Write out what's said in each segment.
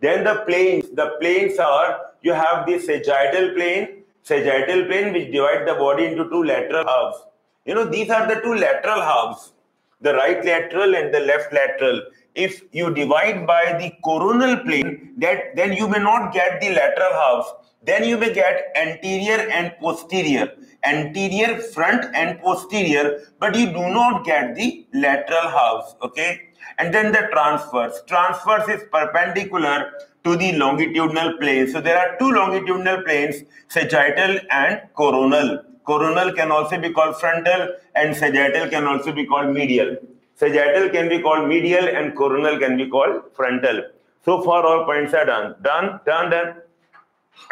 Then the planes, the planes are, you have the sagittal plane, sagittal plane which divide the body into two lateral halves. You know, these are the two lateral halves, the right lateral and the left lateral. If you divide by the coronal plane, that then you may not get the lateral halves. Then you may get anterior and posterior, anterior, front and posterior, but you do not get the lateral halves, okay? And then the transverse. Transverse is perpendicular to the longitudinal plane. So there are two longitudinal planes, sagittal and coronal. Coronal can also be called frontal and sagittal can also be called medial. Sagittal can be called medial and coronal can be called frontal. So far all points are done. Done, done, done.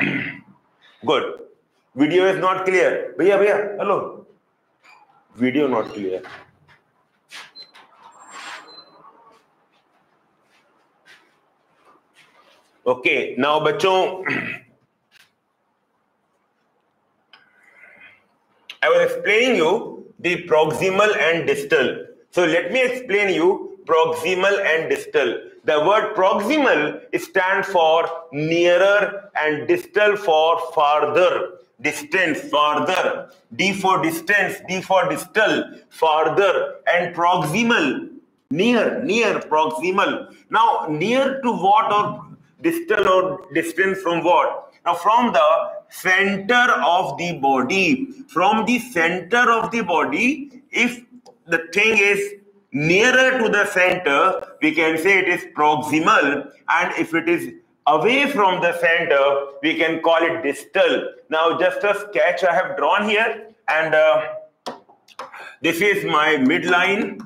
Good. Video is not clear. Bhaiya, bhaiya, hello. Video not clear. Okay, now bachon, I was explaining you the proximal and distal. So let me explain you proximal and distal. The word proximal stands for nearer and distal for farther. Distance, farther. D for distance, D for distal, farther. And proximal, near, near, proximal. Now, near to what or distal or distance from what? Now, from the center of the body, from the center of the body, if the thing is nearer to the center, we can say it is proximal. And if it is away from the center, we can call it distal. Now, just a sketch I have drawn here. And uh, this is my midline,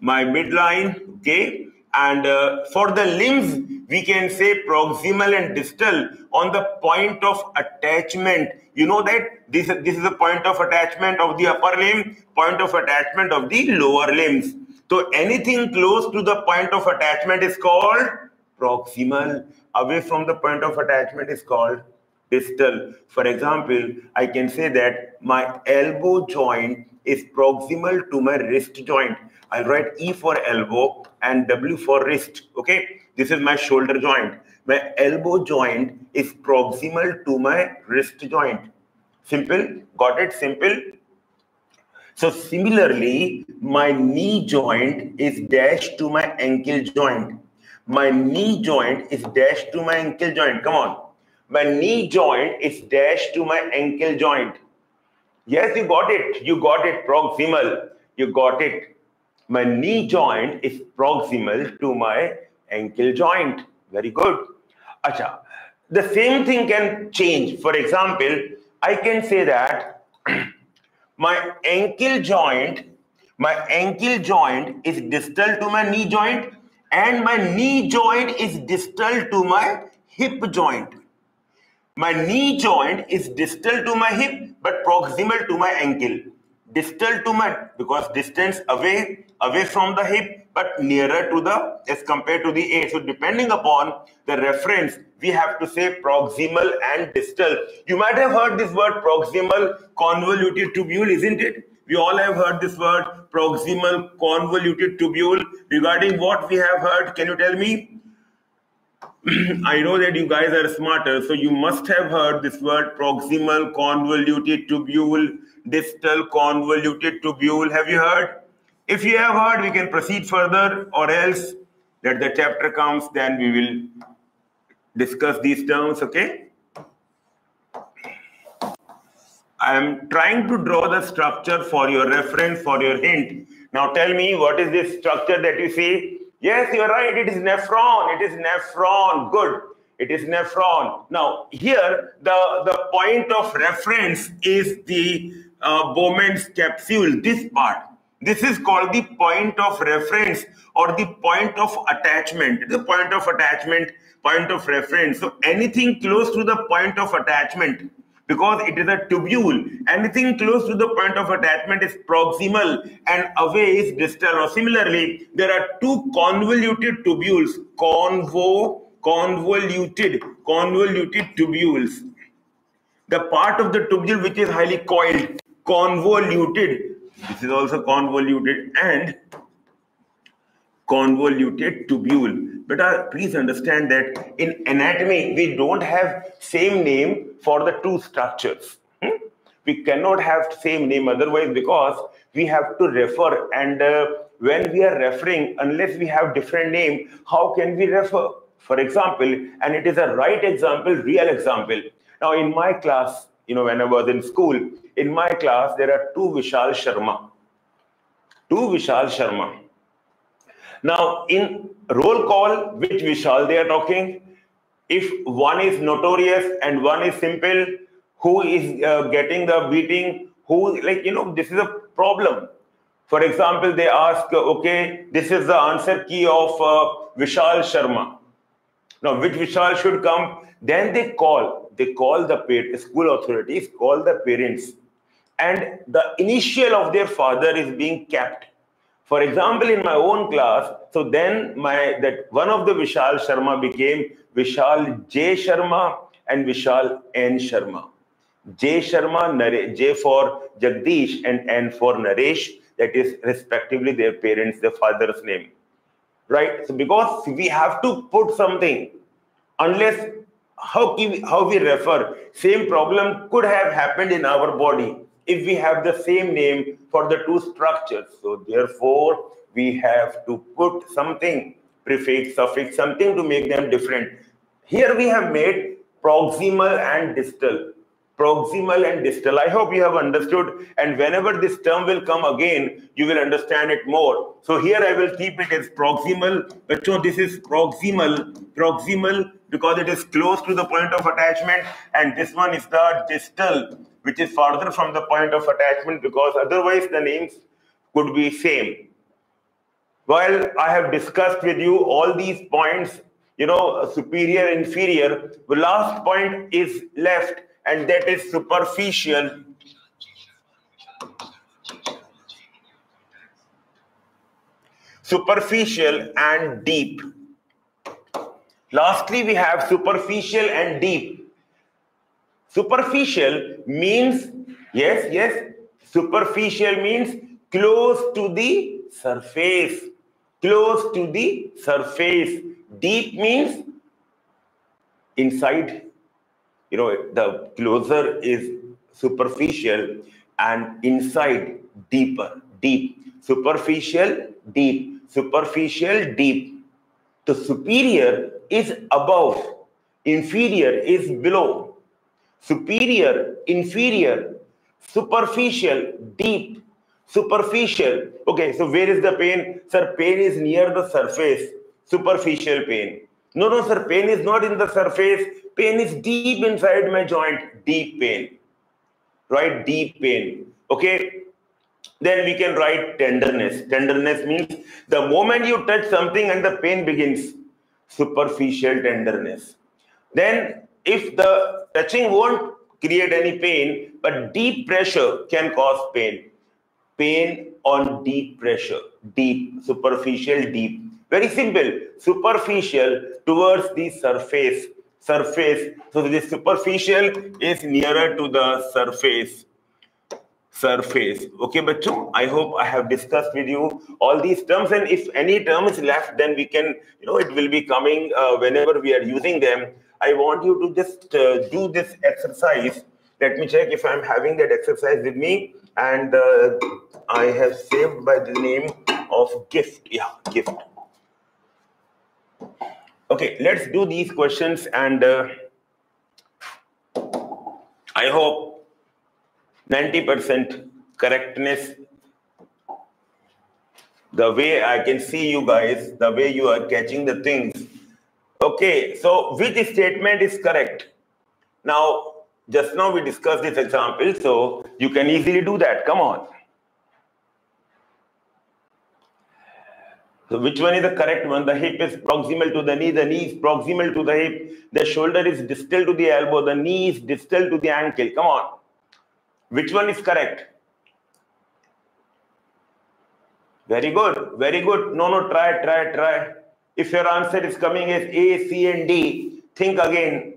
my midline, okay? And uh, for the limbs, we can say proximal and distal on the point of attachment. You know that this, this is the point of attachment of the upper limb, point of attachment of the lower limbs. So anything close to the point of attachment is called proximal. Away from the point of attachment is called distal. For example, I can say that my elbow joint is proximal to my wrist joint. I'll write E for elbow and W for wrist. Okay. This is my shoulder joint. My elbow joint is proximal to my wrist joint. Simple. Got it? Simple. So similarly, my knee joint is dashed to my ankle joint. My knee joint is dashed to my ankle joint. Come on. My knee joint is dashed to my ankle joint. Yes, you got it. You got it. Proximal. You got it. My knee joint is proximal to my ankle joint. Very good. Acha. The same thing can change. For example, I can say that my ankle joint, my ankle joint is distal to my knee joint and my knee joint is distal to my hip joint. My knee joint is distal to my hip but proximal to my ankle. Distal to my, because distance away, away from the hip but nearer to the as compared to the A. So depending upon the reference, we have to say proximal and distal. You might have heard this word proximal convoluted tubule, isn't it? We all have heard this word proximal convoluted tubule. Regarding what we have heard, can you tell me? I know that you guys are smarter, so you must have heard this word proximal convoluted tubule, distal convoluted tubule. Have you heard? If you have heard, we can proceed further, or else that the chapter comes, then we will discuss these terms, okay? I am trying to draw the structure for your reference, for your hint. Now tell me, what is this structure that you see? Yes, you're right, it is nephron. It is nephron. Good. It is nephron. Now, here, the, the point of reference is the uh, Bowman's capsule, this part. This is called the point of reference or the point of attachment. The point of attachment, point of reference. So anything close to the point of attachment, because it is a tubule, anything close to the point of attachment is proximal and away is distal. Or similarly, there are two convoluted tubules, convo, convoluted, convoluted tubules. The part of the tubule which is highly coiled, convoluted this is also convoluted and convoluted tubule. But uh, please understand that in anatomy, we don't have same name for the two structures. Hmm? We cannot have same name otherwise because we have to refer and uh, when we are referring, unless we have different name, how can we refer? For example, and it is a right example, real example. Now in my class, you know, when I was in school, in my class, there are two Vishal Sharma. Two Vishal Sharma. Now, in roll call, which Vishal they are talking? If one is notorious and one is simple, who is uh, getting the beating? Who, like, you know, this is a problem. For example, they ask, okay, this is the answer key of uh, Vishal Sharma. Now, which Vishal should come? Then they call, they call the school authorities, call the parents, and the initial of their father is being kept. For example, in my own class, so then my that one of the Vishal Sharma became Vishal J Sharma and Vishal N Sharma. J Sharma, J for Jagdish and N for Naresh. That is respectively their parents, their father's name. Right? So because we have to put something, unless how, how we refer, same problem could have happened in our body if we have the same name for the two structures. So therefore, we have to put something, prefix, suffix, something to make them different. Here we have made proximal and distal. Proximal and distal. I hope you have understood. And whenever this term will come again, you will understand it more. So here I will keep it as proximal. But so this is proximal. Proximal because it is close to the point of attachment. And this one is the distal which is farther from the point of attachment because otherwise the names could be same. While I have discussed with you all these points, you know, superior, inferior, the last point is left and that is superficial. Superficial and deep. Lastly, we have superficial and deep. Superficial means, yes, yes, superficial means close to the surface. Close to the surface. Deep means inside. You know, the closer is superficial and inside deeper. Deep. Superficial, deep. Superficial, deep. The superior is above. Inferior is below superior, inferior, superficial, deep, superficial. Okay, so where is the pain? Sir, pain is near the surface, superficial pain. No, no, sir, pain is not in the surface. Pain is deep inside my joint, deep pain. Right? Deep pain. Okay? Then we can write tenderness. Tenderness means the moment you touch something and the pain begins, superficial tenderness. Then if the touching won't create any pain, but deep pressure can cause pain. Pain on deep pressure, deep, superficial, deep. Very simple, superficial towards the surface. Surface. So the superficial is nearer to the surface. Surface. Okay, but I hope I have discussed with you all these terms. And if any term is left, then we can, you know, it will be coming uh, whenever we are using them I want you to just uh, do this exercise. Let me check if I'm having that exercise with me. And uh, I have saved by the name of gift. Yeah, gift. Okay, let's do these questions and uh, I hope 90% correctness. The way I can see you guys, the way you are catching the things, Okay, so which statement is correct? Now, just now we discussed this example, so you can easily do that. Come on. So which one is the correct one? The hip is proximal to the knee, the knee is proximal to the hip, the shoulder is distal to the elbow, the knee is distal to the ankle. Come on. Which one is correct? Very good, very good. No, no, try, try, try. If your answer is coming as A, C, and D, think again.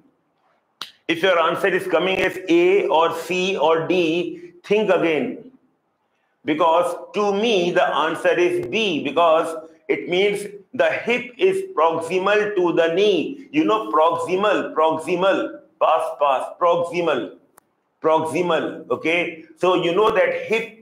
If your answer is coming as A or C or D, think again. Because to me, the answer is B because It means the hip is proximal to the knee. You know, proximal, proximal, pass, pass, proximal, proximal. Okay. So you know that hip,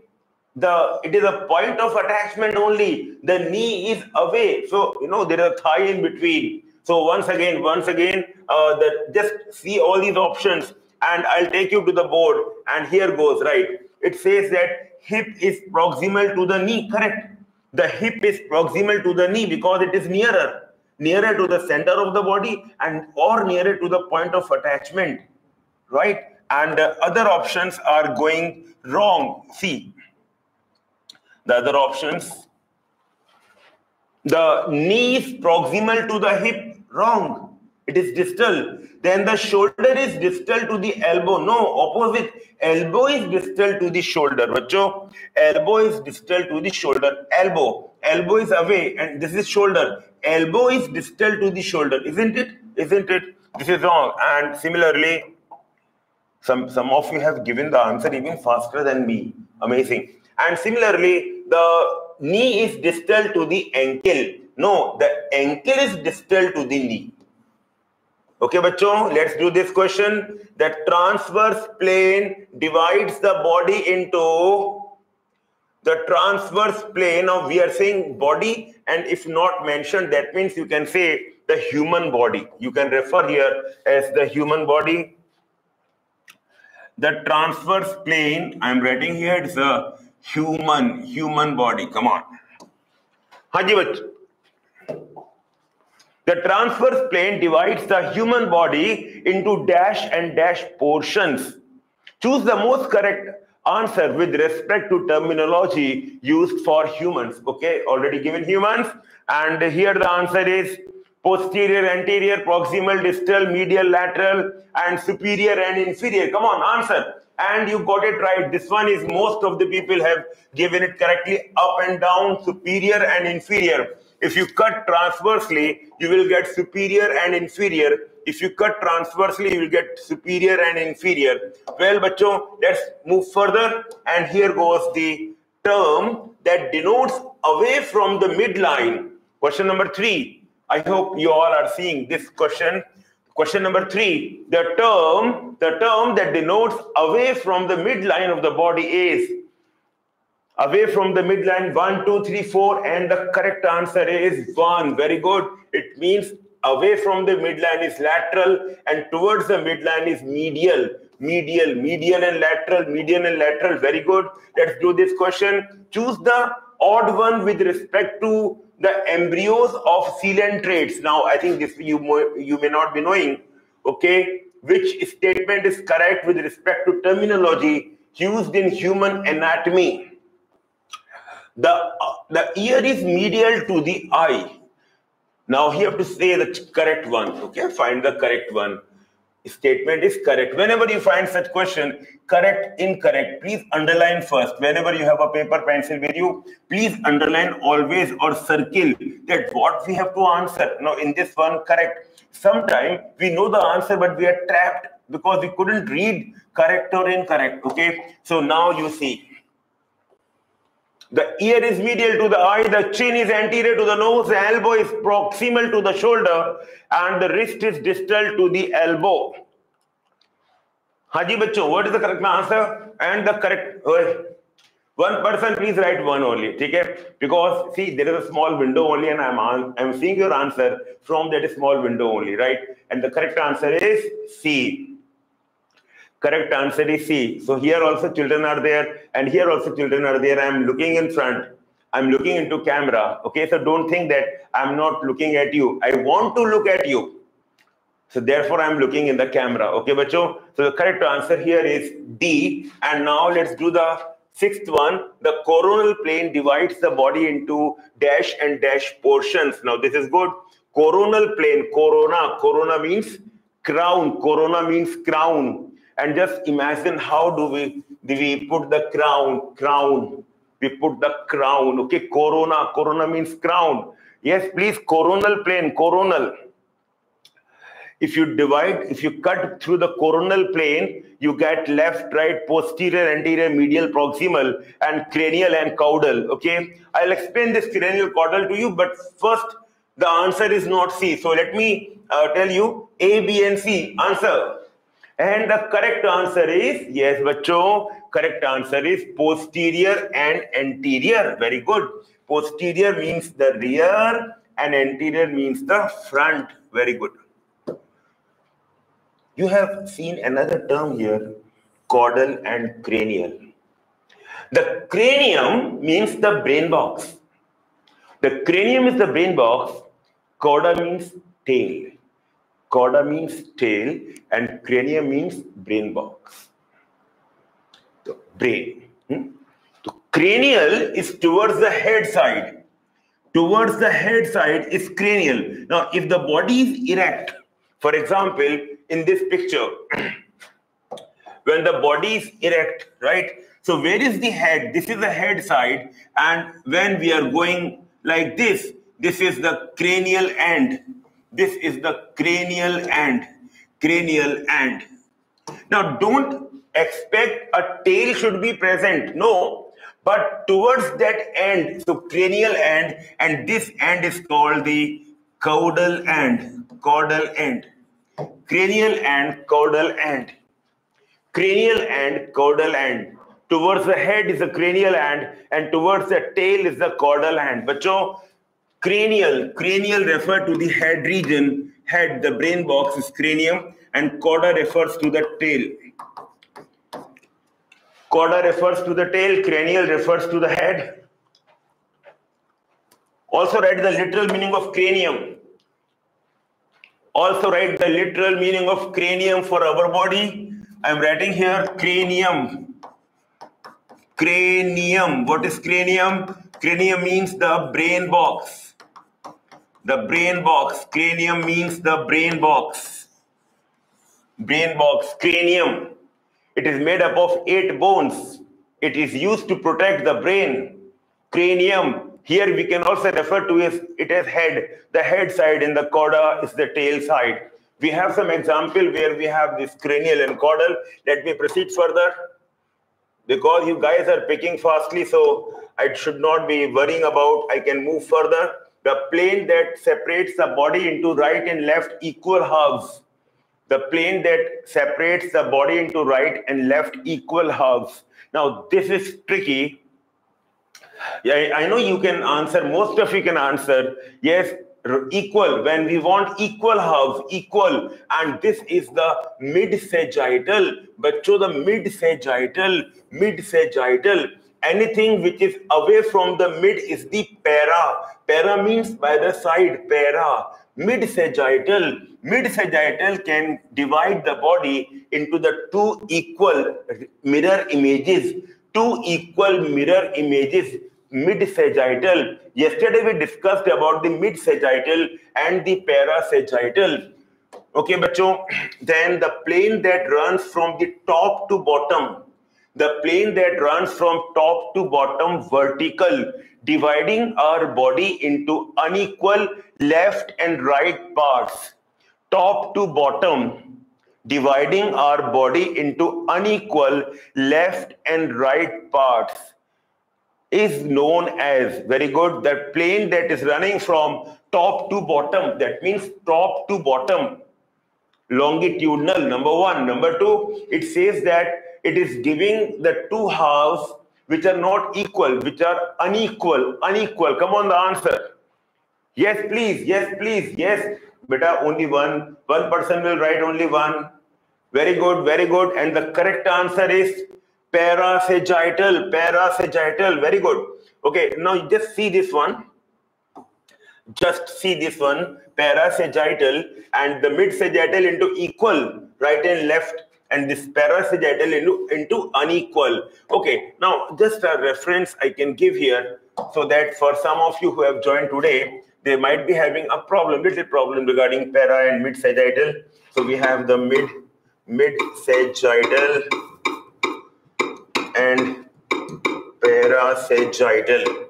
the it is a point of attachment only. The knee is away. So you know there is a thigh in between. So once again, once again, uh, the, just see all these options and I'll take you to the board. And here goes, right? It says that hip is proximal to the knee, correct? The hip is proximal to the knee because it is nearer, nearer to the center of the body and or nearer to the point of attachment, right? And uh, other options are going wrong. See, the other options. The knee is proximal to the hip Wrong. It is distal. Then the shoulder is distal to the elbow. No, opposite. Elbow is distal to the shoulder. Bacho, elbow is distal to the shoulder. Elbow. Elbow is away and this is shoulder. Elbow is distal to the shoulder. Isn't it? Isn't it? This is wrong. And similarly, some, some of you have given the answer even faster than me. Amazing. And similarly, the knee is distal to the ankle. No, the ankle is distal to the knee. Okay, bachon, let's do this question. The transverse plane divides the body into the transverse plane of we are saying body and if not mentioned that means you can say the human body you can refer here as the human body the transverse plane i'm writing here it's a human human body come on haji bachcho the transverse plane divides the human body into dash and dash portions. Choose the most correct answer with respect to terminology used for humans. Okay, already given humans. And here the answer is posterior, anterior, proximal, distal, medial, lateral, and superior and inferior. Come on, answer. And you got it right. This one is most of the people have given it correctly up and down, superior and inferior. If you cut transversely, you will get superior and inferior. If you cut transversely, you will get superior and inferior. Well, bacho, let's move further. And here goes the term that denotes away from the midline. Question number three. I hope you all are seeing this question. Question number three. The term, the term that denotes away from the midline of the body is away from the midline one two three four and the correct answer is one. Very good. It means away from the midline is lateral and towards the midline is medial. Medial medial and lateral medial and lateral. Very good. Let's do this question. Choose the odd one with respect to the embryos of coelenterates now i think this you you may not be knowing okay which statement is correct with respect to terminology used in human anatomy the, uh, the ear is medial to the eye. Now you have to say the correct one. Okay, find the correct one. Statement is correct. Whenever you find such question, correct, incorrect, please underline first. Whenever you have a paper pencil with you, please underline always or circle that what we have to answer. Now in this one, correct. Sometime we know the answer, but we are trapped because we couldn't read correct or incorrect. Okay, so now you see the ear is medial to the eye, the chin is anterior to the nose, the elbow is proximal to the shoulder, and the wrist is distal to the elbow. Haji Bacho, what is the correct answer? And the correct. Oh, one person, please write one only. Okay? Because see, there is a small window only, and I'm I'm seeing your answer from that small window only, right? And the correct answer is C. Correct answer is C. So here also children are there and here also children are there. I'm looking in front. I'm looking into camera. Okay, so don't think that I'm not looking at you. I want to look at you. So therefore I'm looking in the camera. Okay, bacho. So the correct answer here is D. And now let's do the sixth one. The coronal plane divides the body into dash and dash portions. Now this is good. Coronal plane, corona. Corona means crown. Corona means crown and just imagine how do we do we put the crown crown we put the crown okay corona corona means crown yes please coronal plane coronal if you divide, if you cut through the coronal plane, you get left, right, posterior, anterior, medial, proximal, and cranial and caudal. Okay, I'll explain this cranial caudal to you, but first, the answer is not C. So let me uh, tell you A, B, and C. Answer. And the correct answer is yes, bacho. Correct answer is posterior and anterior. Very good. Posterior means the rear, and anterior means the front. Very good. You have seen another term here, caudal and cranial. The cranium means the brain box. The cranium is the brain box. Cauda means tail. Cauda means tail and cranium means brain box. The brain. Hmm? The cranial is towards the head side. Towards the head side is cranial. Now, if the body is erect, for example, in this picture, when the body is erect, right? So where is the head? This is the head side. And when we are going like this, this is the cranial end. This is the cranial end. Cranial end. Now don't expect a tail should be present. No. But towards that end, so cranial end, and this end is called the caudal end. Caudal end cranial end, caudal end. Cranial end, caudal end. Towards the head is the cranial end, and towards the tail is the caudal end. Bacho, cranial, cranial refer to the head region. Head, the brain box is cranium, and cauda refers to the tail. Cauda refers to the tail, cranial refers to the head. Also write the literal meaning of cranium. Also write the literal meaning of cranium for our body. I'm writing here cranium. Cranium. What is cranium? Cranium means the brain box. The brain box. Cranium means the brain box. Brain box. Cranium. It is made up of eight bones. It is used to protect the brain. Cranium here we can also refer to it as head. The head side in the cauda is the tail side. We have some example where we have this cranial and caudal. Let me proceed further. Because you guys are picking fastly, so I should not be worrying about, I can move further. The plane that separates the body into right and left equal halves. The plane that separates the body into right and left equal halves. Now, this is tricky yeah, I know you can answer, most of you can answer, yes, equal. When we want equal halves, equal. And this is the mid-sagittal. But to the mid-sagittal, mid-sagittal, anything which is away from the mid is the para. Para means by the side, para. Mid-sagittal. Mid-sagittal can divide the body into the two equal mirror images two equal mirror images mid-sagittal. Yesterday we discussed about the mid-sagittal and the para-sagittal. Okay, bacho. Then the plane that runs from the top to bottom, the plane that runs from top to bottom vertical, dividing our body into unequal left and right parts, top to bottom, dividing our body into unequal left and right parts is known as very good that plane that is running from top to bottom. That means top to bottom. Longitudinal number 1 number 2 it says that it is giving the two halves which are not equal which are unequal unequal come on the answer yes please yes please yes beta only one one person will write only one very good, very good. And the correct answer is parasagittal, parasagittal. Very good. Okay, now just see this one. Just see this one, parasagittal and the mid-sagittal into equal, right and left, and this parasagittal into, into unequal. Okay, now just a reference I can give here so that for some of you who have joined today, they might be having a problem, little problem regarding para and mid-sagittal. So we have the mid mid-sagittal and parasagittal.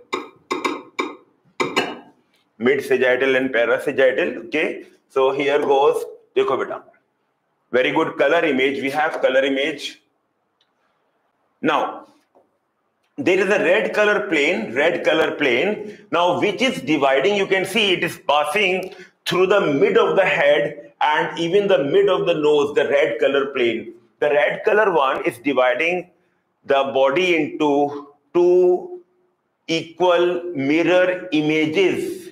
Mid-sagittal and parasagittal. Okay. So here goes देखो बेटा very good color image. We have color image. Now there is a red color plane red color plane. Now which is dividing? You can see it is passing through the mid of the head and even the mid of the nose the red color plane. The red color one is dividing the body into two equal mirror images.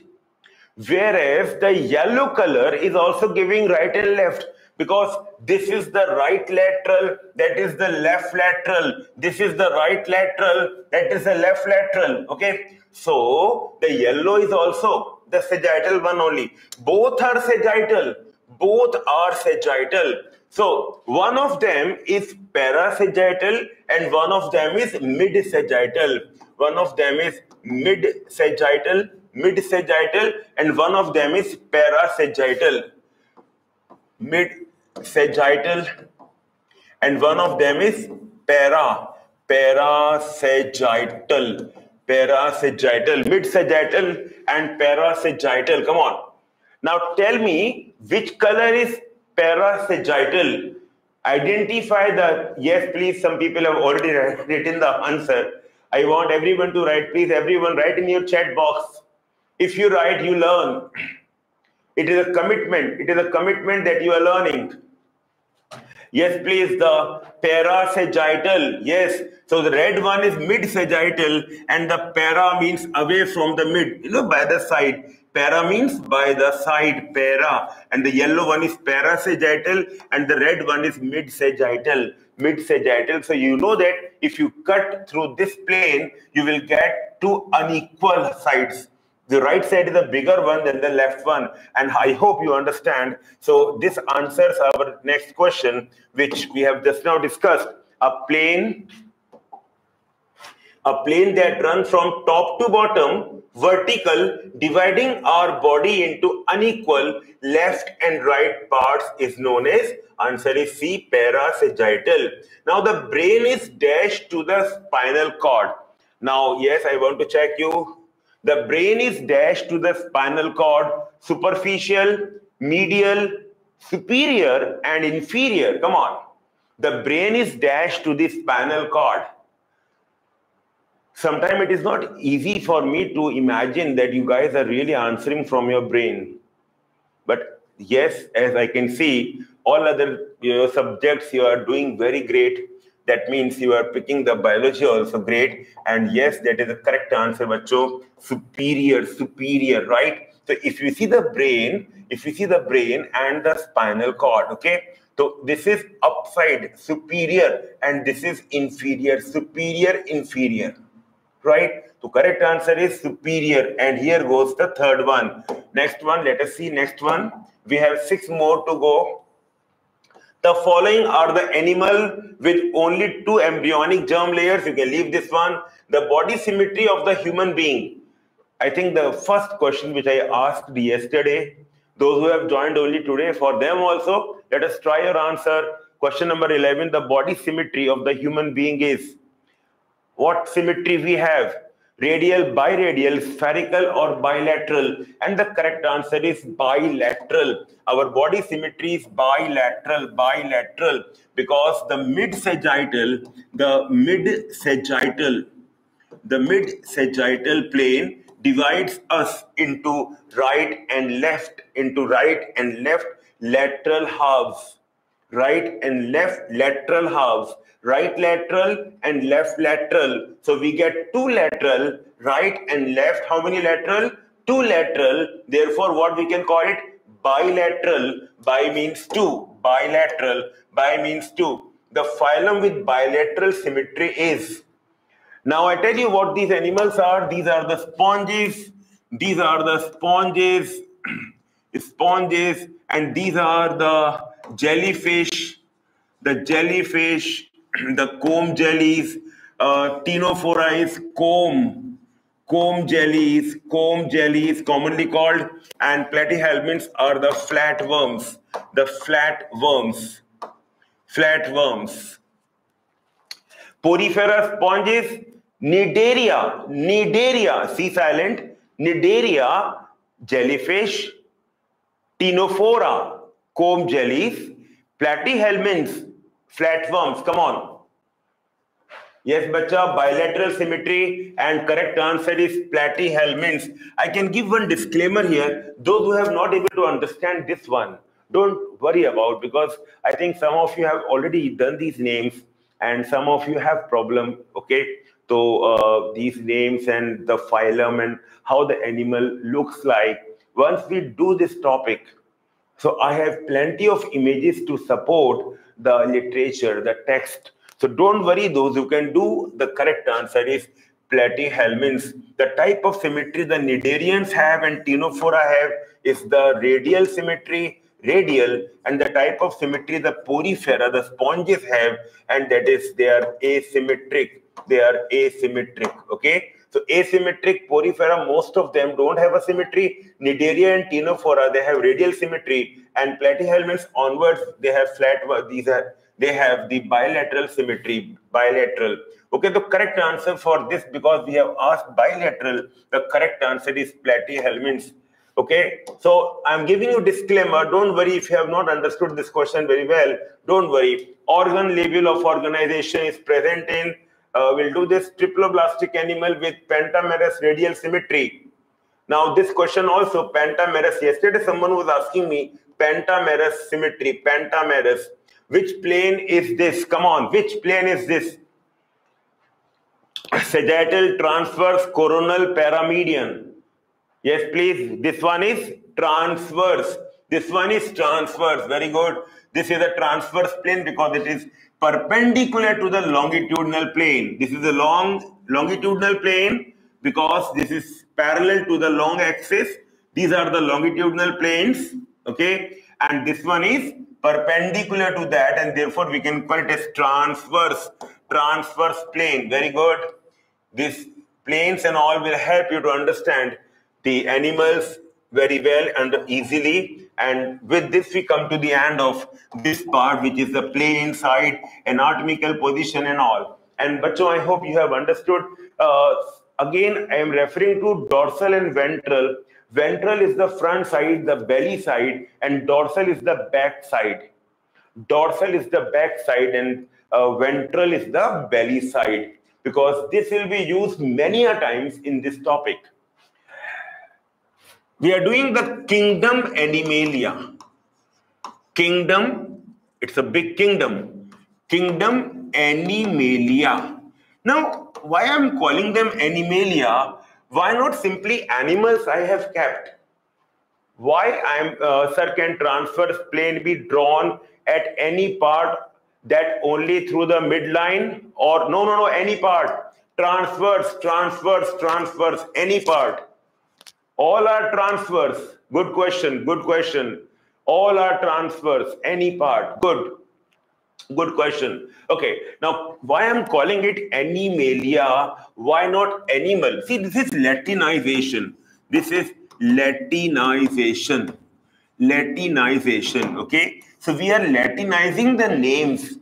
Whereas the yellow color is also giving right and left because this is the right lateral, that is the left lateral, this is the right lateral, that is the left lateral. Okay, so the yellow is also the sagittal one only. Both are sagittal, both are sagittal. So one of them is parasagittal and one of them is mid-sagittal. One of them is mid-sagittal, mid-sagittal and one of them is parasagittal. Mid-sagittal and one of them is para, parasagittal, parasagittal, mid-sagittal and parasagittal. Come on. Now tell me which color is parasagittal? Identify the yes please some people have already written the answer. I want everyone to write please everyone write in your chat box. If you write you learn. It is a commitment. It is a commitment that you are learning yes please the parasagittal yes so the red one is mid sagittal and the para means away from the mid you know by the side Para means by the side, para. And the yellow one is parasagittal and the red one is mid-sagittal. Mid-sagittal. So you know that if you cut through this plane, you will get two unequal sides. The right side is a bigger one than the left one. And I hope you understand. So this answers our next question, which we have just now discussed. A plane a plane that runs from top to bottom vertical dividing our body into unequal left and right parts is known as answer is C parasagittal. Now the brain is dashed to the spinal cord. Now yes I want to check you. The brain is dashed to the spinal cord superficial, medial, superior and inferior. Come on. The brain is dashed to the spinal cord sometimes it is not easy for me to imagine that you guys are really answering from your brain. But yes, as I can see, all other you know, subjects you are doing very great. That means you are picking the biology also great. And yes, that is the correct answer, Bacho. Superior, superior, right? So if you see the brain, if you see the brain and the spinal cord, okay? So this is upside, superior, and this is inferior, superior, inferior right? The correct answer is superior. And here goes the third one. Next one, let us see next one. We have six more to go. The following are the animal with only two embryonic germ layers. You can leave this one. The body symmetry of the human being. I think the first question which I asked yesterday, those who have joined only today, for them also, let us try your answer. Question number 11, the body symmetry of the human being is what symmetry we have radial biradial spherical or bilateral? And the correct answer is bilateral. Our body symmetry is bilateral bilateral. Because the mid sagittal the mid sagittal the mid sagittal plane divides us into right and left into right and left lateral halves. Right and left lateral halves right lateral and left lateral. So we get two lateral, right and left. How many lateral? Two lateral. Therefore, what we can call it? Bilateral. Bi means two. Bilateral. Bi means two. The phylum with bilateral symmetry is. Now I tell you what these animals are. These are the sponges. These are the sponges. sponges. And these are the jellyfish. The jellyfish the comb jellies, uh, is comb, comb jellies, comb jellies, commonly called, and platyhelminths are the flat worms, the flat worms, flat worms. Poriferous sponges, Cnidaria, Cnidaria, C silent, Cnidaria, jellyfish, Ctenophora, comb jellies, platyhelminths, flatworms. Come on. Yes, bacha, bilateral symmetry and correct answer is platyhelminths. I can give one disclaimer here. Those who have not able to understand this one, don't worry about because I think some of you have already done these names and some of you have problem. Okay, so uh, these names and the phylum and how the animal looks like. Once we do this topic, so I have plenty of images to support the literature, the text so don't worry, those who can do the correct answer is platyhelminths. The type of symmetry the cnidarians have and ctenophora have is the radial symmetry, radial, and the type of symmetry the porifera, the sponges have, and that is they are asymmetric. They are asymmetric. Okay. So asymmetric porifera, most of them don't have a symmetry. Cnidaria and ctenophora, they have radial symmetry, and platyhelminths onwards, they have flat. Uh, these are they have the bilateral symmetry, bilateral. Okay, the correct answer for this, because we have asked bilateral, the correct answer is platyhelminths. Okay, so I'm giving you disclaimer. Don't worry if you have not understood this question very well. Don't worry. Organ level of organization is present in. Uh, we'll do this triploblastic animal with pentamerous radial symmetry. Now, this question also pentamerous. Yesterday, someone was asking me pentamerous symmetry, pentamerous. Which plane is this? Come on, which plane is this? Sagittal transverse coronal paramedian. Yes, please. This one is transverse. This one is transverse. Very good. This is a transverse plane because it is perpendicular to the longitudinal plane. This is the long longitudinal plane because this is parallel to the long axis. These are the longitudinal planes. Okay. And this one is perpendicular to that and therefore we can call it as transverse transverse plane very good these planes and all will help you to understand the animals very well and easily and with this we come to the end of this part which is the plane side anatomical position and all and bacho i hope you have understood uh, again i am referring to dorsal and ventral Ventral is the front side, the belly side, and dorsal is the back side. Dorsal is the back side, and uh, ventral is the belly side, because this will be used many a times in this topic. We are doing the kingdom Animalia. Kingdom, it's a big kingdom. Kingdom Animalia. Now, why I'm calling them Animalia? Why not simply animals I have kept? Why I'm, uh, sir, can transverse plane be drawn at any part that only through the midline or no, no, no, any part. Transverse, transverse, transverse, any part. All are transverse. Good question, good question. All are transverse. any part. Good. Good question. Okay, now why I'm calling it animalia? Why not animal? See, this is Latinization. This is Latinization. Latinization. Okay, so we are Latinizing the names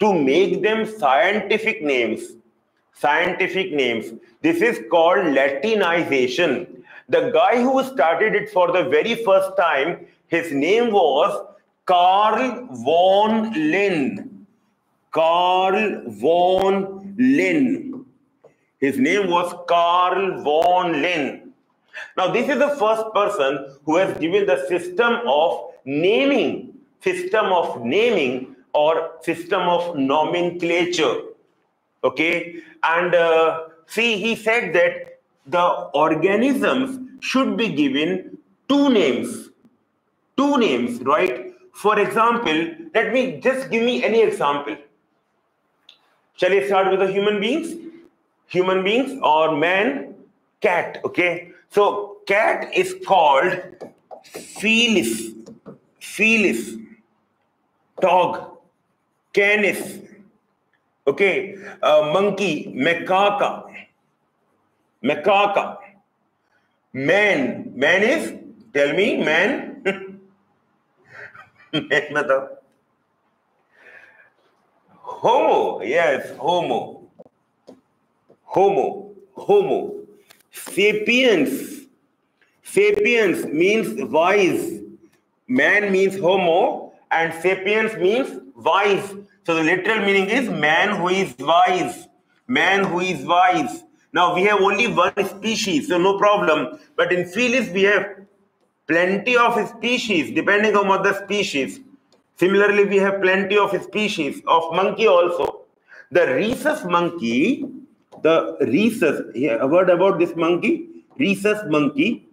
to make them scientific names. Scientific names. This is called Latinization. The guy who started it for the very first time, his name was Carl von Linne. Carl von Linne. His name was Carl von Linne. Now, this is the first person who has given the system of naming, system of naming or system of nomenclature. Okay, and uh, see, he said that the organisms should be given two names. Two names, right? For example, let me just give me any example. Shall I start with the human beings? Human beings or man? Cat, okay? So cat is called Felis. Felis. Dog. Canis. Okay. Uh, monkey. Macaca. Macaca. Man. Man is? Tell me, man. man. Homo. Yes, homo. Homo. Homo. Sapiens. Sapiens means wise. Man means homo and sapiens means wise. So the literal meaning is man who is wise. Man who is wise. Now we have only one species, so no problem. But in Felis we have plenty of species depending on what the species. Similarly, we have plenty of species of monkey also. The rhesus monkey, the rhesus, a word about this monkey, rhesus monkey.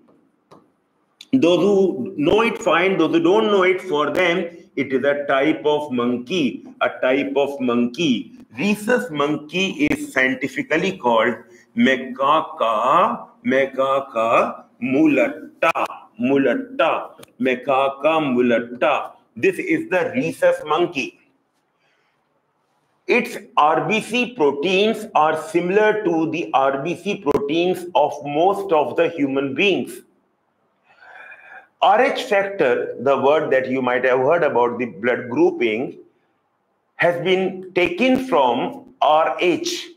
Those who know it fine, those who don't know it, for them, it is a type of monkey, a type of monkey. Rhesus monkey is scientifically called Macaca, Macaca mulatta, mulatta, Macaca mulatta. This is the rhesus monkey. Its RBC proteins are similar to the RBC proteins of most of the human beings. RH factor, the word that you might have heard about the blood grouping, has been taken from RH,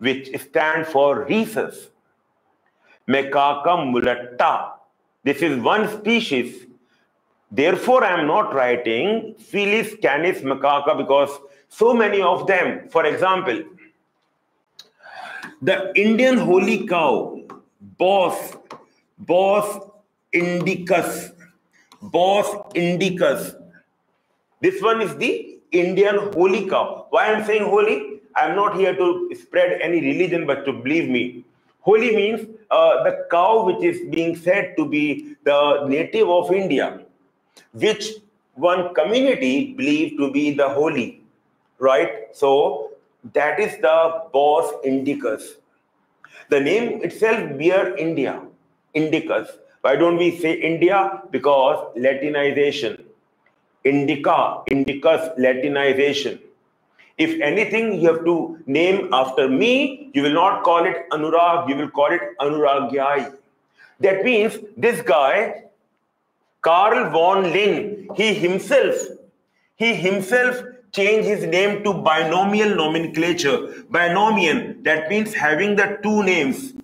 which stand for rhesus. Macaca mulatta. This is one species Therefore, I am not writing Felis canis macaca because so many of them, for example, the Indian holy cow, Bos, Bos indicus, Bos indicus. This one is the Indian holy cow. Why I'm saying holy? I'm not here to spread any religion, but to believe me. Holy means uh, the cow which is being said to be the native of India which one community believed to be the holy, right? So that is the Bos indicus. The name itself bear India, indicus. Why don't we say India? Because Latinization. Indica, indicus, Latinization. If anything you have to name after me, you will not call it Anurag, you will call it Anuragyai. That means this guy Carl von Linné, he himself, he himself changed his name to binomial nomenclature. Binomial, that means having the two names,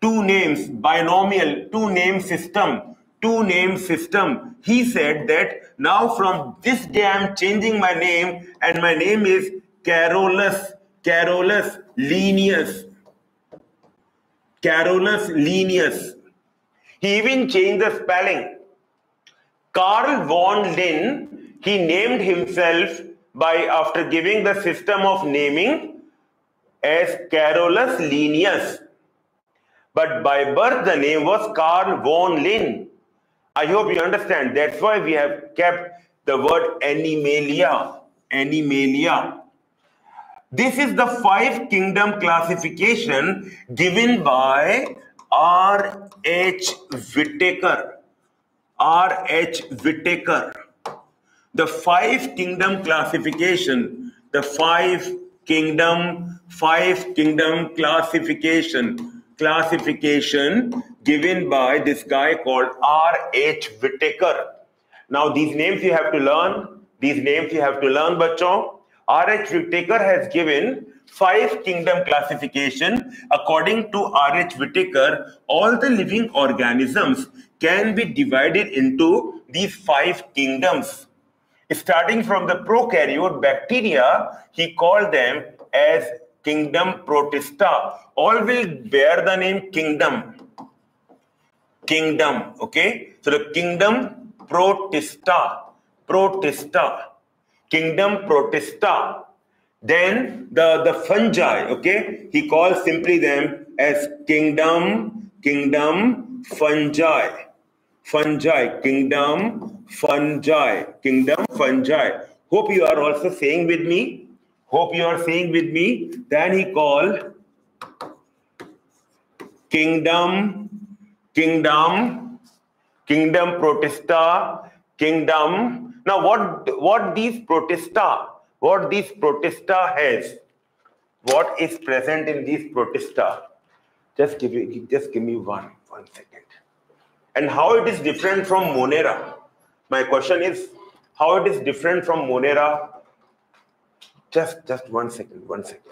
two names, binomial, two name system, two name system. He said that now from this day I'm changing my name and my name is Carolus, Carolus Linnaeus. Carolus Linnaeus. He even changed the spelling. Carl von Linné, he named himself by after giving the system of naming as Carolus Linnaeus. But by birth, the name was Carl von Linné. I hope you understand. That's why we have kept the word Animalia. Animalia. This is the five kingdom classification given by R. H. Whittaker. R. H. Whittaker. The five kingdom classification, the five kingdom, five kingdom classification, classification given by this guy called R. H. Whittaker. Now, these names you have to learn. These names you have to learn, bachon. R. H. Whittaker has given five kingdom classification. According to R. H. Whittaker, all the living organisms can be divided into these five kingdoms. Starting from the prokaryote bacteria, he called them as kingdom protista. All will bear the name kingdom. Kingdom, okay? So the kingdom protista, protista, kingdom protista. Then the, the fungi, okay? He calls simply them as kingdom, kingdom, fungi fungi, kingdom, fungi, kingdom, fungi. Hope you are also saying with me. Hope you are saying with me. Then he called kingdom, kingdom, kingdom protista, kingdom. Now, what what these protista, what these protista has, what is present in these protista? Just give me, just give me one, one second and how it is different from Monera. My question is how it is different from Monera. Just, just one second, one second.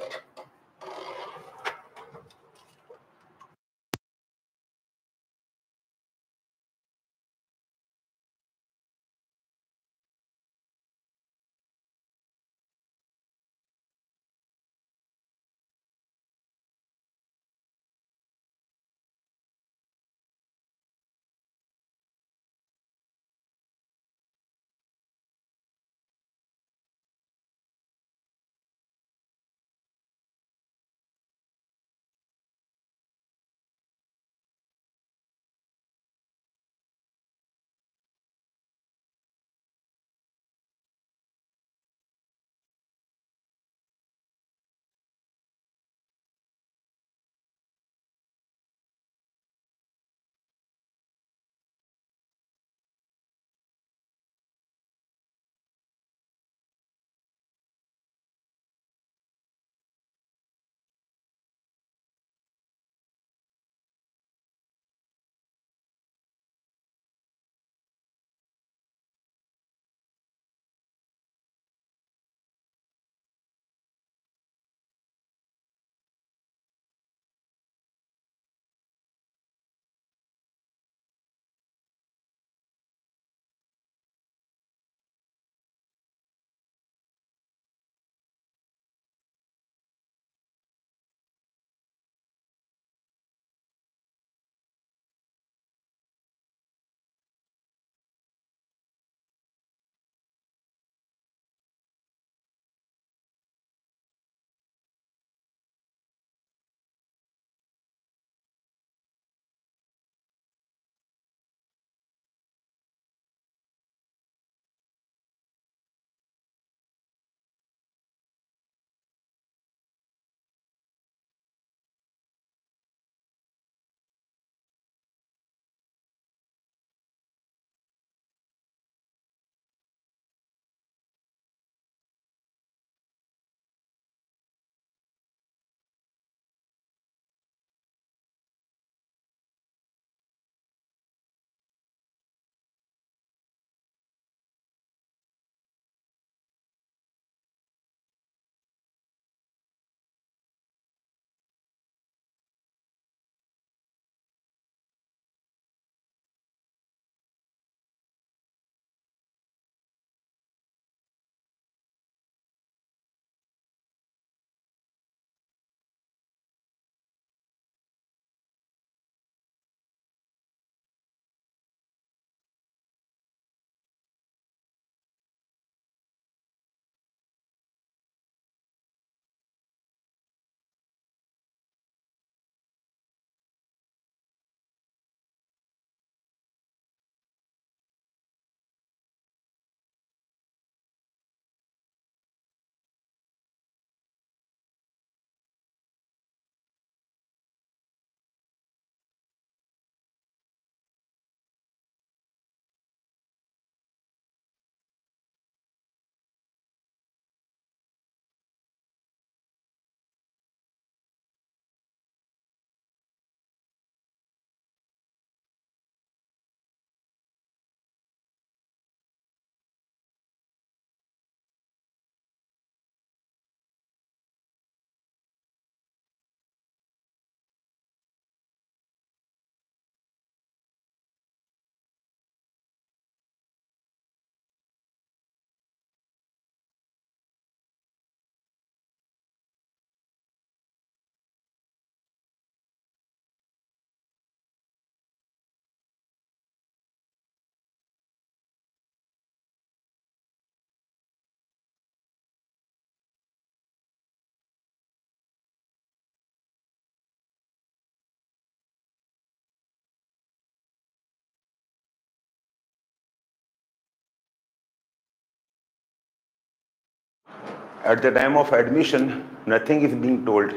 At the time of admission, nothing is being told.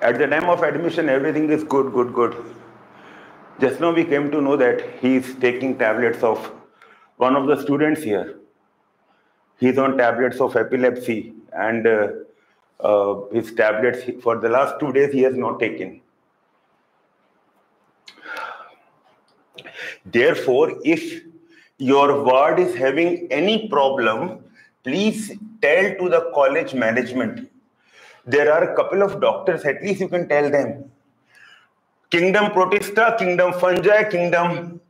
At the time of admission, everything is good, good, good. Just now we came to know that he is taking tablets of one of the students here. He's on tablets of epilepsy and uh, uh, his tablets for the last two days he has not taken. Therefore, if your ward is having any problem, please tell to the college management. There are a couple of doctors, at least you can tell them. Kingdom Protista, Kingdom Fungi, Kingdom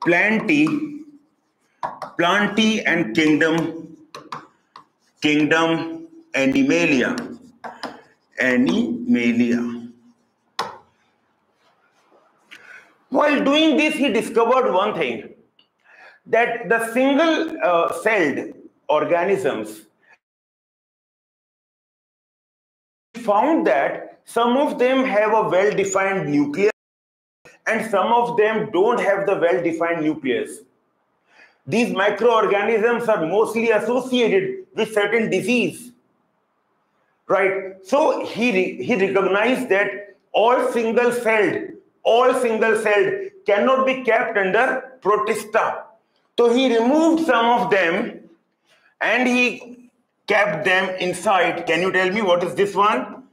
Plantae, Plantae and Kingdom, Kingdom Animalia. Animalia. While doing this, he discovered one thing that the single uh, celled organisms He found that some of them have a well defined nucleus and some of them don't have the well defined nucleus. These microorganisms are mostly associated with certain disease. Right? So he, he recognized that all single celled all single celled cannot be kept under protista. So he removed some of them and he kept them inside. Can you tell me what is this one?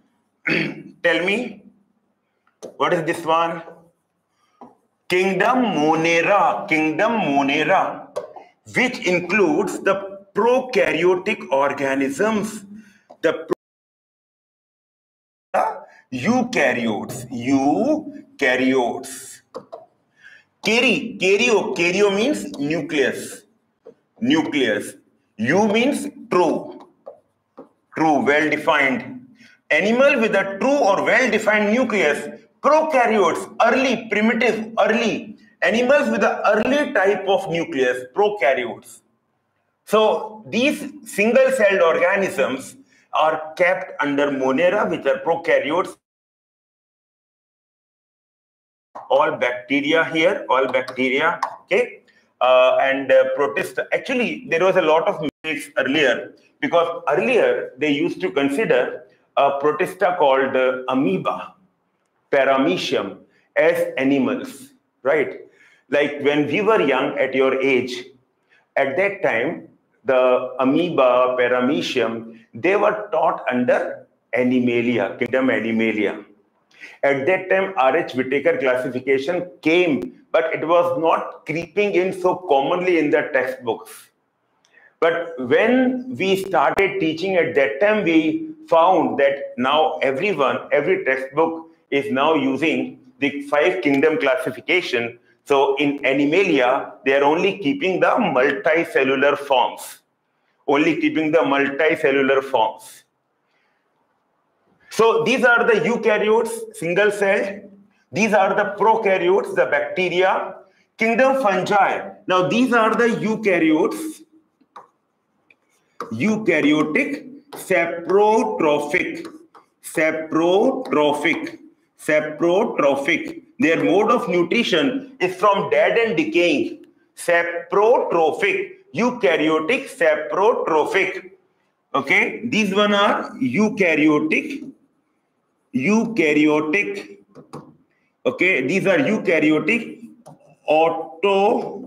tell me. What is this one? Kingdom Monera. Kingdom Monera, which includes the prokaryotic organisms. The eukaryotes. Eukaryotes. Keri, karyo, karyo means nucleus. Nucleus. U means true. True, well defined. Animal with a true or well defined nucleus. Prokaryotes, early, primitive, early. Animals with an early type of nucleus, prokaryotes. So these single celled organisms are kept under Monera, which are prokaryotes, all bacteria here, all bacteria, okay? Uh, and uh, protista. Actually, there was a lot of mistakes earlier because earlier they used to consider a protista called uh, amoeba, paramecium, as animals, right? Like when we were young at your age, at that time, the amoeba, paramecium, they were taught under Animalia, kingdom Animalia. At that time, R.H. Whittaker classification came, but it was not creeping in so commonly in the textbooks. But when we started teaching at that time, we found that now everyone, every textbook is now using the five kingdom classification. So in Animalia, they are only keeping the multicellular forms, only keeping the multicellular forms. So these are the eukaryotes, single cell. These are the prokaryotes, the bacteria. Kingdom fungi. Now these are the eukaryotes. Eukaryotic, saprotrophic, saprotrophic, saprotrophic. Their mode of nutrition is from dead and decaying. Saprotrophic, eukaryotic, saprotrophic. Okay, these one are eukaryotic eukaryotic. Okay these are eukaryotic autotrophic.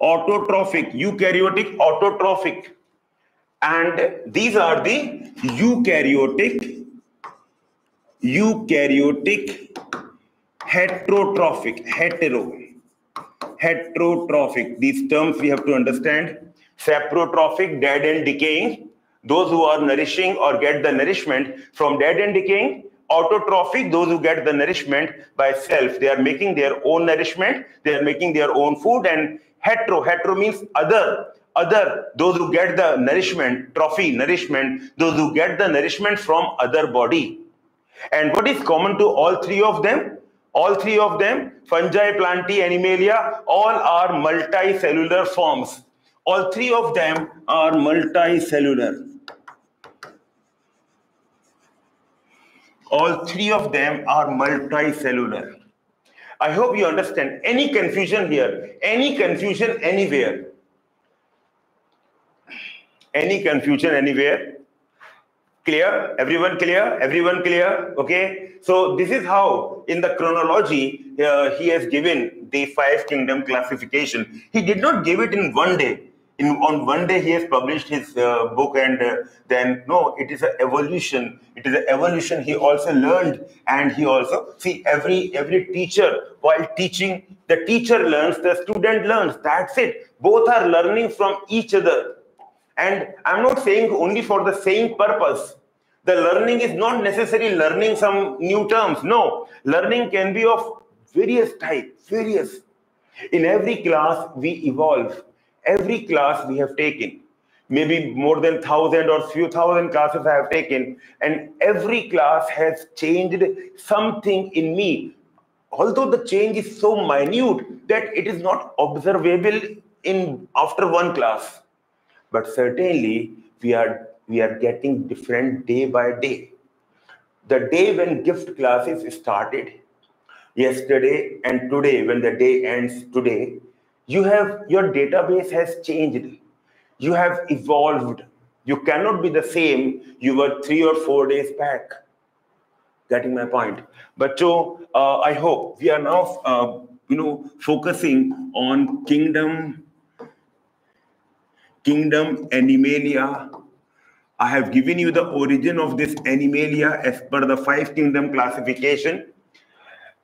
Autotrophic eukaryotic autotrophic. And these are the eukaryotic eukaryotic heterotrophic hetero heterotrophic. These terms we have to understand. Saprotrophic dead and decaying those who are nourishing or get the nourishment from dead and decaying autotrophic those who get the nourishment by self. They are making their own nourishment they are making their own food and hetero hetero means other other those who get the nourishment trophy nourishment those who get the nourishment from other body. And what is common to all three of them? All three of them fungi plantae animalia all are multicellular forms. All three of them are multicellular All three of them are multicellular. I hope you understand. Any confusion here, any confusion anywhere, Any confusion anywhere? Clear? Everyone clear? Everyone clear? Okay. So this is how in the chronology uh, he has given the five kingdom classification. He did not give it in one day. In on one day he has published his uh, book and uh, then no, it is an evolution. It is an evolution. He also learned and he also see every every teacher while teaching the teacher learns, the student learns. That's it. Both are learning from each other. And I'm not saying only for the same purpose. The learning is not necessarily learning some new terms. No, learning can be of various type various. In every class, we evolve. Every class we have taken, maybe more than thousand or few thousand classes I have taken, and every class has changed something in me. Although the change is so minute that it is not observable in after one class. But certainly we are we are getting different day by day. The day when gift classes started yesterday and today when the day ends today you have your database has changed. You have evolved. You cannot be the same you were 3 or 4 days back. Getting my point. But so uh, i hope we are now uh, you know focusing on kingdom kingdom animalia. I have given you the origin of this animalia as per the five kingdom classification.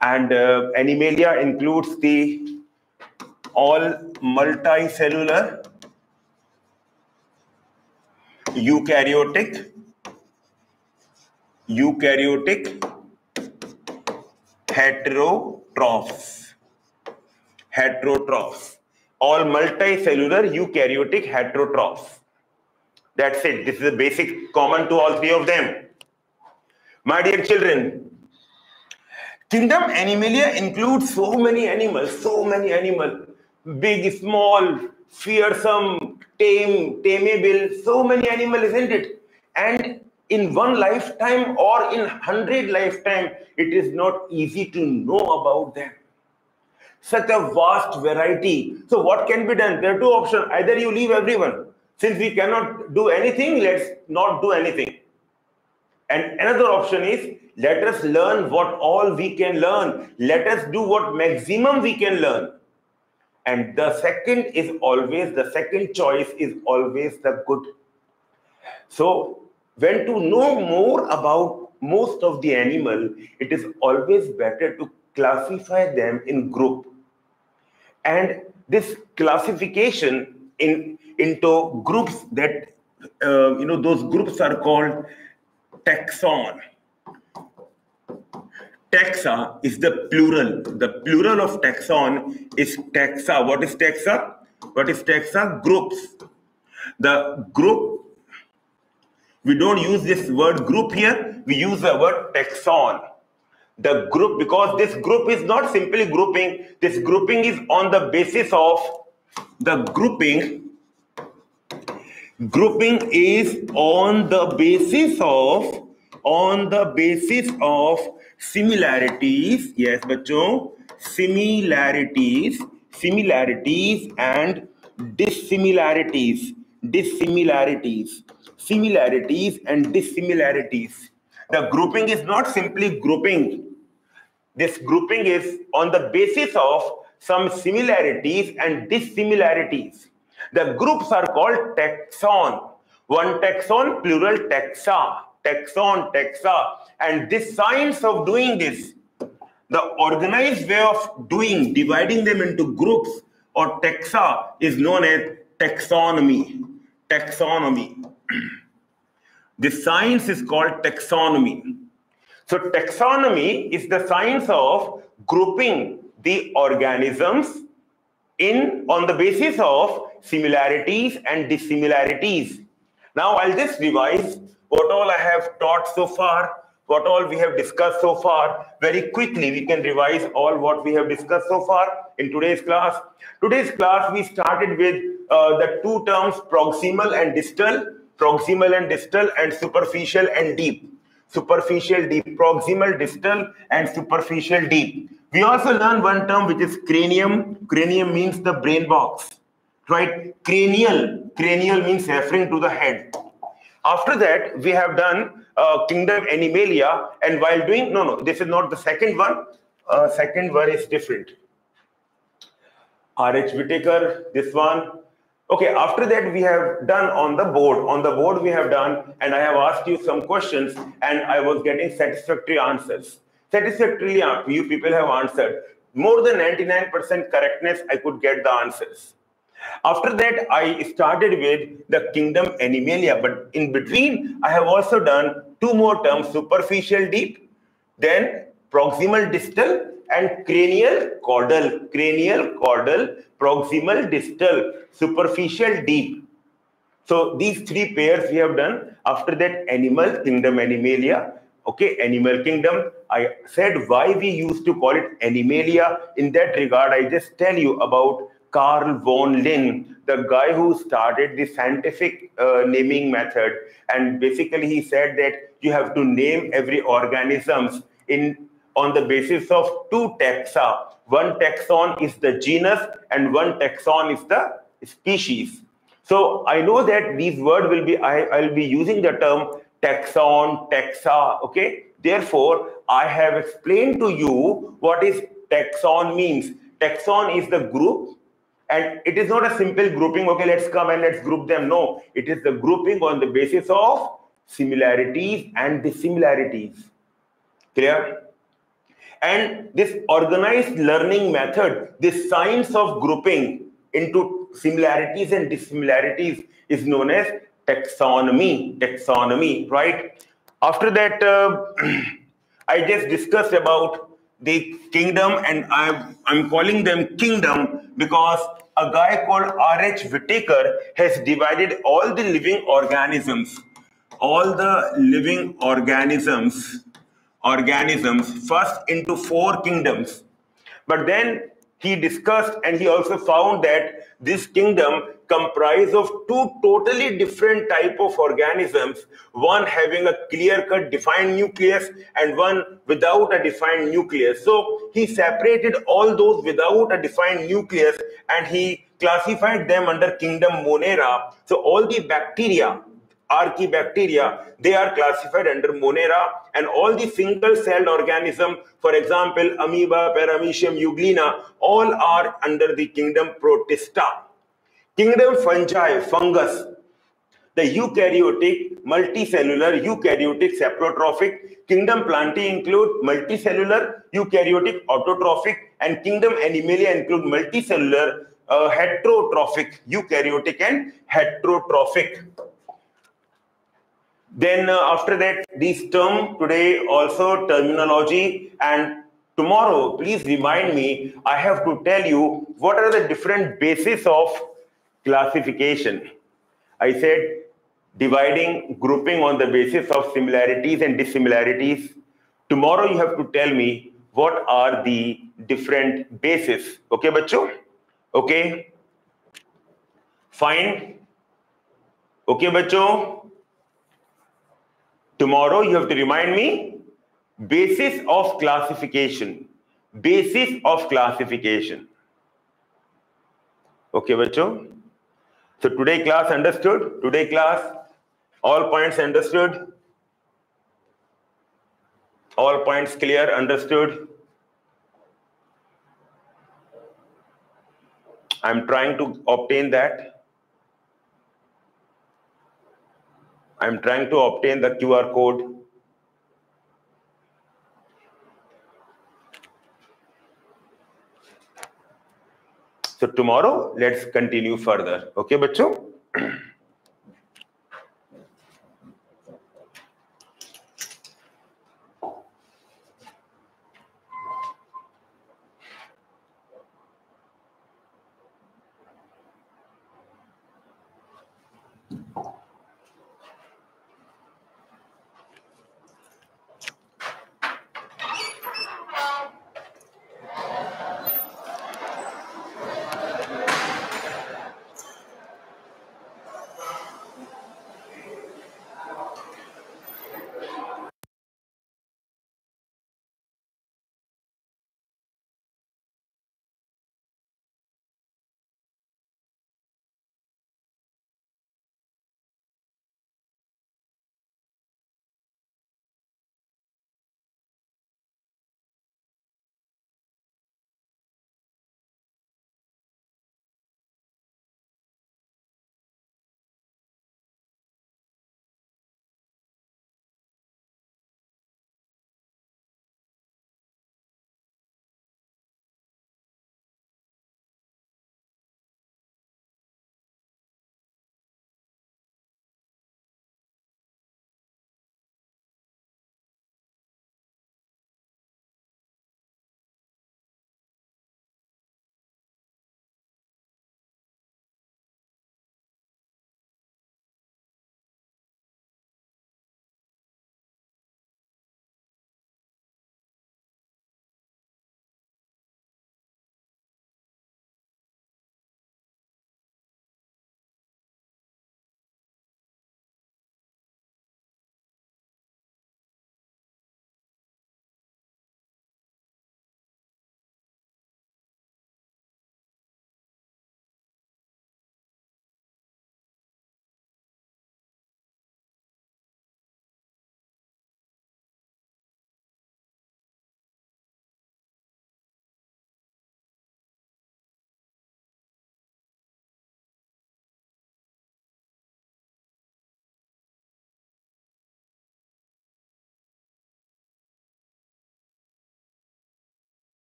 And uh, animalia includes the all multicellular eukaryotic eukaryotic heterotrophs. Heterotrophs. All multicellular eukaryotic heterotrophs. That's it. This is a basic common to all three of them. My dear children, kingdom Animalia includes so many animals, so many animals, big, small, fearsome, tame, tameable, so many animals, isn't it? And in one lifetime or in 100 lifetime it is not easy to know about them. Such a vast variety. So what can be done? There are two options. Either you leave everyone. Since we cannot do anything let's not do anything. And another option is let us learn what all we can learn let us do what maximum we can learn and the second is always the second choice is always the good so when to know more about most of the animal, it is always better to classify them in group. And this classification in into groups that uh, you know those groups are called taxon. Taxa is the plural. The plural of taxon is taxa. What is taxa? What is taxa? Groups. The group we don't use this word group here, we use the word taxon. The group, because this group is not simply grouping, this grouping is on the basis of the grouping. Grouping is on the basis of on the basis of similarities. Yes, bachcho, similarities, similarities and dissimilarities, dissimilarities similarities and dissimilarities. The grouping is not simply grouping. This grouping is on the basis of some similarities and dissimilarities. The groups are called taxon. One taxon, plural taxa, taxon, taxa. And this science of doing this, the organized way of doing, dividing them into groups or taxa is known as taxonomy. Taxonomy. The science is called taxonomy. So taxonomy is the science of grouping the organisms in on the basis of similarities and dissimilarities. Now I'll just revise what all I have taught so far, what all we have discussed so far. Very quickly, we can revise all what we have discussed so far in today's class. Today's class, we started with uh, the two terms proximal and distal proximal and distal and superficial and deep superficial deep proximal distal and superficial deep we also learn one term which is cranium cranium means the brain box right? Cranial, cranial means referring to the head. After that, we have done uh, kingdom animalia, and while doing, no, no, this is not the second one. Uh, second one is different. R.H. Whittaker, this one. Okay, after that, we have done on the board. On the board, we have done, and I have asked you some questions, and I was getting satisfactory answers. Satisfactorily, you people have answered. More than 99% correctness, I could get the answers. After that, I started with the kingdom animalia, but in between, I have also done two more terms, superficial deep, then proximal distal, and cranial caudal, cranial caudal, proximal distal, superficial deep. So these three pairs we have done. After that, animal, kingdom animalia, okay, animal kingdom. I said why we used to call it animalia. In that regard, I just tell you about Carl von Linné, the guy who started the scientific uh, naming method. And basically he said that you have to name every organisms in on the basis of two taxa. One taxon is the genus and one taxon is the species. So I know that these words will be, I, I'll be using the term taxon, taxa, okay? Therefore, I have explained to you what is taxon means. Taxon is the group and it is not a simple grouping, okay, let's come and let's group them. No, it is the grouping on the basis of similarities and dissimilarities. Clear? And this organized learning method, this science of grouping into similarities and dissimilarities is known as taxonomy. Taxonomy, right? After that, uh, I just discussed about the kingdom, and I'm, I'm calling them kingdom because a guy called R.H. Whittaker has divided all the living organisms, all the living organisms organisms first into four kingdoms. But then he discussed and he also found that this kingdom comprised of two totally different type of organisms one having a clear cut defined nucleus and one without a defined nucleus so he separated all those without a defined nucleus and he classified them under kingdom monera so all the bacteria archaebacteria, they are classified under Monera and all the single-celled organism, for example, amoeba, paramecium, euglena, all are under the kingdom Protista. Kingdom fungi, fungus, the eukaryotic, multicellular, eukaryotic, saprotrophic. Kingdom plantae include multicellular, eukaryotic, autotrophic, and kingdom animalia include multicellular, uh, heterotrophic, eukaryotic, and heterotrophic. Then uh, after that, this term today also terminology and tomorrow, please remind me, I have to tell you what are the different bases of classification. I said dividing, grouping on the basis of similarities and dissimilarities. Tomorrow you have to tell me what are the different bases. Okay, bacho? Okay? Fine. Okay, bacho? Tomorrow you have to remind me basis of classification. Basis of classification. Okay, bacho? So today class understood? Today class, all points understood? All points clear, understood? I'm trying to obtain that. I'm trying to obtain the QR code. So tomorrow, let's continue further. Okay, bacho?